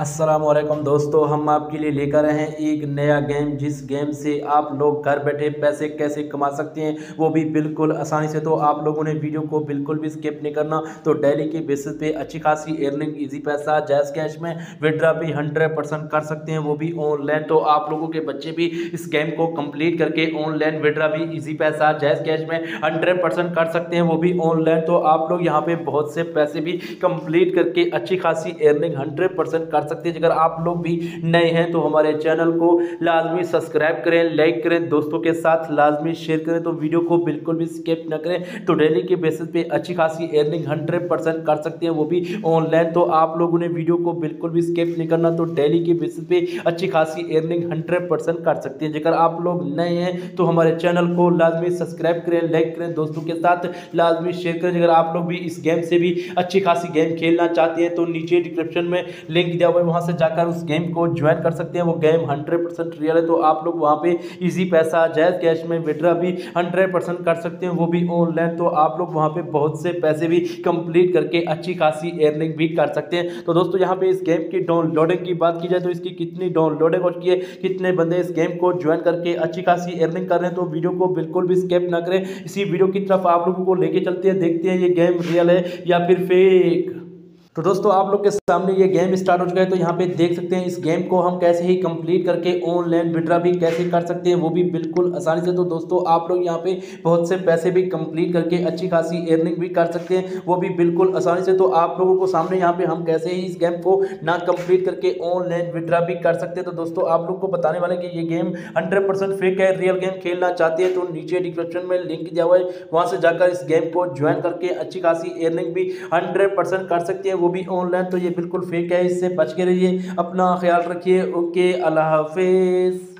अस्सलाम वालेकुम दोस्तों, हम आपके लिए लेकर आए हैं एक नया गेम जिस गेम से आप लोग घर बैठे पैसे कैसे कमा सकते हैं, वो भी बिल्कुल आसानी से। तो आप लोगों ने वीडियो को बिल्कुल भी स्किप नहीं करना। तो डेली के बेसिस पे अच्छी खासी अर्निंग इजी पैसा जैस कैश में विड्रा भी हंड्रेड परसेंट कर सकते हैं, वो भी ऑनलाइन तो आप लोगों के बच्चे भी इस गेम को कंप्लीट करके ऑनलाइन विड्रा भी ईजी पैसा जैस कैश में हंड्रेड कर सकते हैं, वो भी ऑनलाइन तो आप लोग यहाँ पर बहुत से पैसे भी कंप्लीट करके अच्छी खासी अर्निंग हंड्रेड कर सकते हैं। अगर आप लोग भी नए हैं तो हमारे चैनल को लाजमी सब्सक्राइब करें, लाइक करें, दोस्तों के साथ लाजमी शेयर करें। तो वीडियो को बिल्कुल भी स्किप न करें। तो डेली के बेसिस पे अच्छी खासी अर्निंग हंड्रेड परसेंट कर सकते हैं, वो भी ऑनलाइन तो आप लोगों ने वीडियो को बिल्कुल भी स्किप नहीं करना। तो डेली के बेसिस पे अच्छी खासी अर्निंग हंड्रेड परसेंट कर सकते हैं। अगर आप लोग नए हैं तो हमारे चैनल को लाजमी सब्सक्राइब करें, लाइक करें, दोस्तों के साथ लाजमी शेयर करें। अगर आप लोग भी इस गेम से भी अच्छी खासी गेम खेलना चाहते हैं तो नीचे डिस्क्रिप्शन में लिंक दिया हुआ है वहाँ से जाकर उस गेम को ज्वाइन कर सकते हैं। वो गेम हंड्रेड परसेंट रियल है तो आप लोग वहाँ पे इजी पैसा जायज़ कैश में विड्रा भी हंड्रेड परसेंट कर सकते हैं, वो भी ऑनलाइन तो आप लोग वहाँ पे बहुत से पैसे भी कंप्लीट करके अच्छी खासी अर्निंग भी कर सकते हैं। तो दोस्तों, यहाँ पे इस गेम की डाउनलोडिंग की बात की जाए तो इसकी कितनी डाउनलोडिंग हो चुकी है, कितने बंदे इस गेम को ज्वाइन करके अच्छी खासी अर्निंग कर रहे हैं तो वीडियो को बिल्कुल भी स्केप ना करें। इसी वीडियो की तरफ़ आप लोगों को लेके चलते हैं, देखते हैं ये गेम रियल है या फिर फेक तो दोस्तों, आप लोग के सामने ये गेम स्टार्ट हो चुका है तो यहाँ पे देख सकते हैं इस गेम को हम कैसे ही कंप्लीट करके ऑनलाइन विड्रा भी कैसे कर सकते हैं, वो भी बिल्कुल आसानी से। तो दोस्तों, आप लोग यहाँ पे बहुत से पैसे भी कंप्लीट करके अच्छी खासी अर्निंग भी कर सकते हैं, वो भी बिल्कुल आसानी से। तो आप लोगों को सामने यहाँ पे हम कैसे ही इस गेम को ना कंप्लीट करके ऑनलाइन विड्रा भी कर सकते हैं। तो दोस्तों, आप लोग को बताने वाले कि ये गेम हंड्रेड फेक है रियल गेम खेलना चाहते हैं तो नीचे डिस्क्रिप्शन में लिंक दिया हुआ है, वहाँ से जाकर इस गेम को ज्वाइन करके अच्छी खासी अर्निंग भी हंड्रेड कर सकते हैं। वो भी ऑनलाइन तो ये बिल्कुल फेक है, इससे बच के रहिए, अपना ख्याल रखिए ओके अल्लाह हाफिज़।